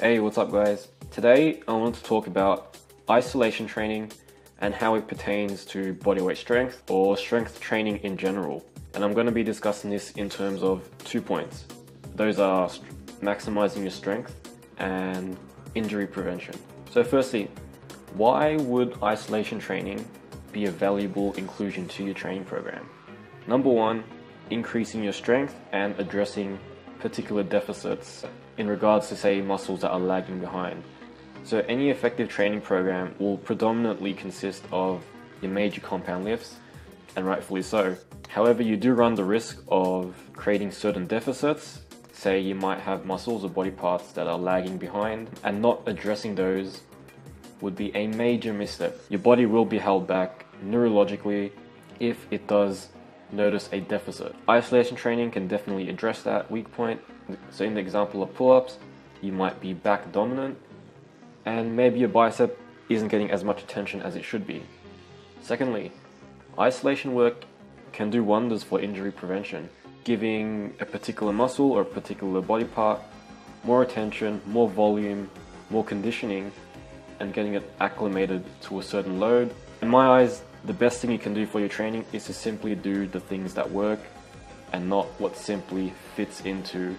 Hey, what's up guys? Today I want to talk about isolation training and how it pertains to bodyweight strength or strength training in general. And I'm going to be discussing this in terms of two points. Those are maximizing your strength and injury prevention. So firstly, why would isolation training be a valuable inclusion to your training program? Number one, increasing your strength and addressing particular deficits in regards to say muscles that are lagging behind. So any effective training program will predominantly consist of your major compound lifts, and rightfully so. However, you do run the risk of creating certain deficits. Say you might have muscles or body parts that are lagging behind, and not addressing those would be a major misstep. Your body will be held back neurologically if it does notice a deficit. Isolation training can definitely address that weak point. So in the example of pull-ups, you might be back dominant and maybe your bicep isn't getting as much attention as it should be. Secondly, isolation work can do wonders for injury prevention, giving a particular muscle or a particular body part more attention, more volume, more conditioning, and getting it acclimated to a certain load. In my eyes, the best thing you can do for your training is to simply do the things that work and not what simply fits into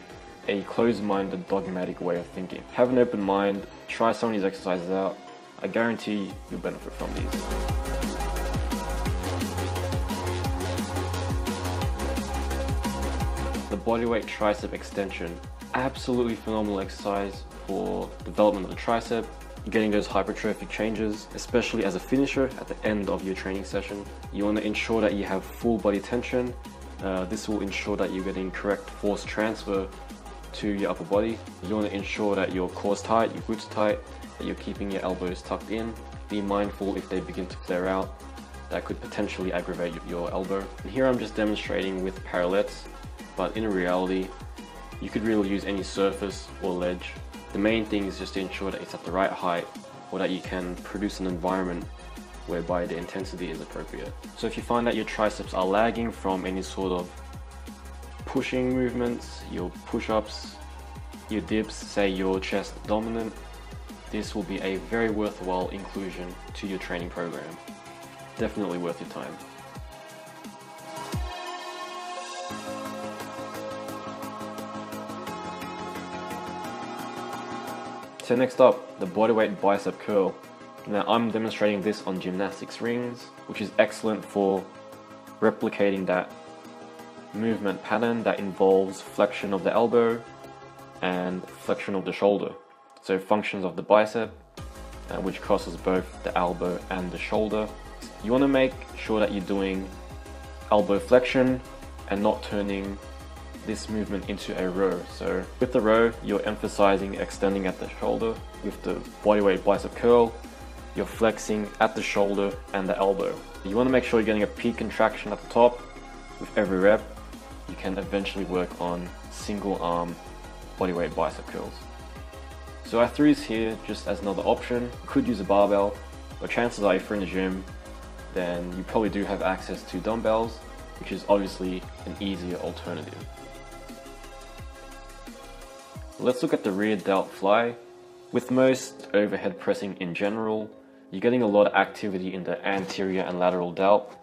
a closed-minded dogmatic way of thinking. Have an open mind, try some of these exercises out. I guarantee you'll benefit from these. The bodyweight tricep extension. Absolutely phenomenal exercise for development of the tricep, getting those hypertrophic changes, especially as a finisher at the end of your training session. You want to ensure that you have full body tension. Uh, this will ensure that you're getting correct force transfer to your upper body. You want to ensure that your core's tight, your glutes tight, that you're keeping your elbows tucked in. Be mindful if they begin to flare out. That could potentially aggravate your elbow. And here I'm just demonstrating with parallettes, but in reality, you could really use any surface or ledge the main thing is just to ensure that it's at the right height or that you can produce an environment whereby the intensity is appropriate. So if you find that your triceps are lagging from any sort of pushing movements, your push-ups, your dips, say your chest dominant, this will be a very worthwhile inclusion to your training program. Definitely worth your time. So next up, the bodyweight bicep curl. Now I'm demonstrating this on gymnastics rings, which is excellent for replicating that movement pattern that involves flexion of the elbow and flexion of the shoulder. So functions of the bicep, uh, which crosses both the elbow and the shoulder. You want to make sure that you're doing elbow flexion and not turning this movement into a row. So with the row, you're emphasizing extending at the shoulder. With the bodyweight bicep curl, you're flexing at the shoulder and the elbow. You want to make sure you're getting a peak contraction at the top. With every rep, you can eventually work on single arm bodyweight bicep curls. So I threw this here just as another option. You could use a barbell, but chances are if you're in the gym, then you probably do have access to dumbbells, which is obviously an easier alternative. Let's look at the rear delt fly. With most overhead pressing in general, you're getting a lot of activity in the anterior and lateral delt,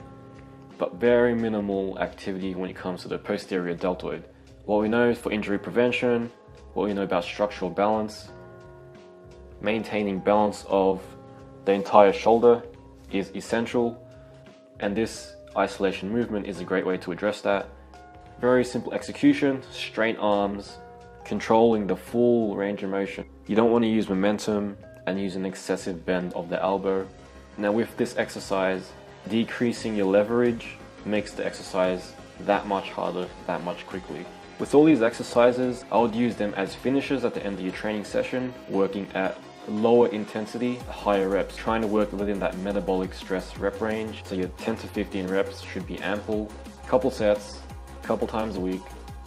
but very minimal activity when it comes to the posterior deltoid. What we know for injury prevention, what we know about structural balance, maintaining balance of the entire shoulder is essential, and this isolation movement is a great way to address that. Very simple execution, straight arms, controlling the full range of motion. You don't want to use momentum and use an excessive bend of the elbow. Now with this exercise, decreasing your leverage makes the exercise that much harder, that much quickly. With all these exercises, I would use them as finishers at the end of your training session, working at lower intensity, higher reps, trying to work within that metabolic stress rep range. So your 10 to 15 reps should be ample. Couple sets, couple times a week,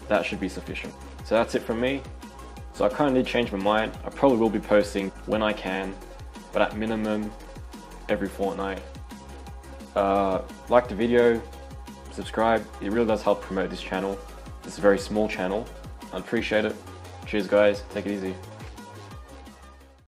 that should be sufficient. So that's it from me. So I kind of did change my mind. I probably will be posting when I can, but at minimum every fortnight. Uh, like the video, subscribe. It really does help promote this channel. It's a very small channel. I appreciate it. Cheers guys. Take it easy.